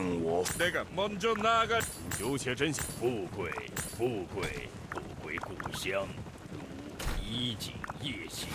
我。那个，먼저나 가. 有且珍惜富贵，富贵不归故乡，如衣锦夜行。